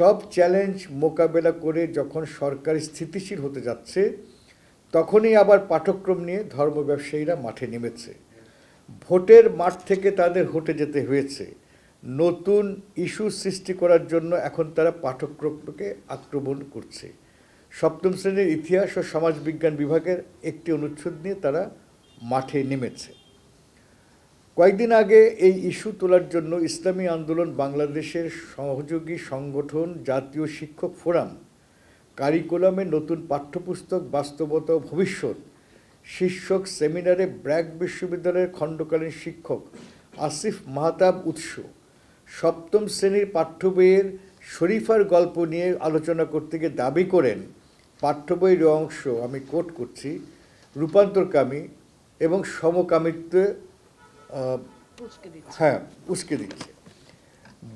সব চ্যালেঞ্জ মোকাবেলা করে যখন সরকার স্থিতিশীল হতে যাচ্ছে, তখনই আবার পাঠক্রম নিয়ে ধর্ম ব্যবসায়ীরা মাঠে নেমেছে। ভোটের মাঠ থেকে তাদের হটে যেতে হয়েছে। নতুন ইস্যু সৃষ্টি করার জন্য এখন তারা পাঠক্রমকে আক্রমণ করছে। সপ্তম শ্রেণির ইতিহাস ও সমাজবিজ্ঞান বিভাগের একটি অনুচ্ছেদ নিয়ে তারা মাঠে নেমেছে। কয়েকদিন আগে এই ইস্যু তোলার জন্য ইসলামী আন্দোলন বাংলাদেশের সহযোগী সংগঠন জাতীয় শিক্ষক ফোরাম কারিকুলামে নতুন পাঠ্যপুস্তক বাস্তবতা ভবিষ্যৎ শীর্ষক সেমিনারে ব্র্যাক বিশ্ববিদ্যালয়ের খণ্ডকালীন শিক্ষক আসিফ মাহতাব উৎস। সপ্তম শ্রেণির পাঠ্য বইয়ের শরীফার গল্প নিয়ে আলোচনা করতে গিয়ে দাবি করেন পাঠ্য বইয়ের অংশ আমি কোট করছি, রূপান্তরকামী এবং সমকামিত্বে হ্যাঁ উস্কে দিচ্ছে।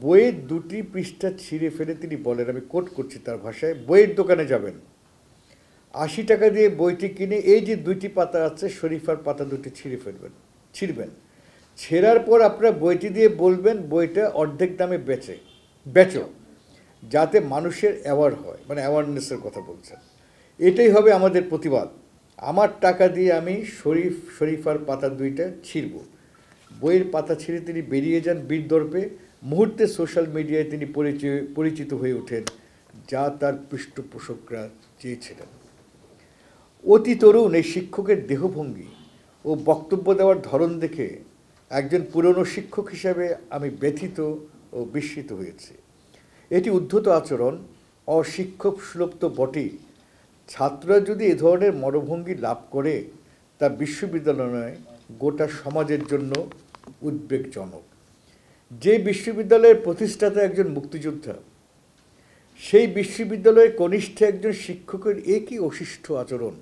বইয়ের দুটি পৃষ্ঠা ছিঁড়ে ফেলে তিনি বলেন, আমি কোট করছি তার ভাষায়, বইয়ের দোকানে যাবেন। আশি টাকা দিয়ে বইটি কিনে এই যে দুইটি পাতা আছে, শরীফার পাতা দুটি ছিঁড়ে ফেলবেন, ছিঁড়বেন। ছেঁড়ার পর আপনারা বইটি দিয়ে বলবেন, বইটা অর্ধেক দামে বেচে, বেচো, যাতে মানুষের অ্যাওয়ার হয় মানে অ্যাওয়ারনেসের কথা বলছেন। এটাই হবে আমাদের প্রতিবাদ। আমার টাকা দিয়ে আমি শরীফ, শরীফার পাতা দুইটা ছিঁড়ব। বইয়ের পাতা ছেড়ে তিনি বেরিয়ে যান বীরদর্পে। মুহূর্তে সোশ্যাল মিডিয়ায় তিনি পরিচয়, পরিচিত হয়ে ওঠেন, যা তার পৃষ্ঠপোষকরা চেয়েছিলেন। অতি তরুণ এই শিক্ষকের দেহভঙ্গি ও বক্তব্য দেওয়ার ধরন দেখে একজন পুরনো শিক্ষক হিসাবে আমি ব্যথিত ও বিস্মিত হয়েছি। এটি উদ্ধত আচরণ, অশিক্ষক সুলভ তো বটেই। ছাত্ররা যদি এ ধরনের মনোভঙ্গি লাভ করে, তা বিশ্ববিদ্যালয় গোটা সমাজের জন্য উদ্বেগজনক যে বিশ্ববিদ্যালয়ের প্রতিষ্ঠাতা একজন মুক্তিযোদ্ধা সেই বিশ্ববিদ্যালয়ে কনিষ্ঠ একজন শিক্ষকের একই অশিষ্ট আচরণ?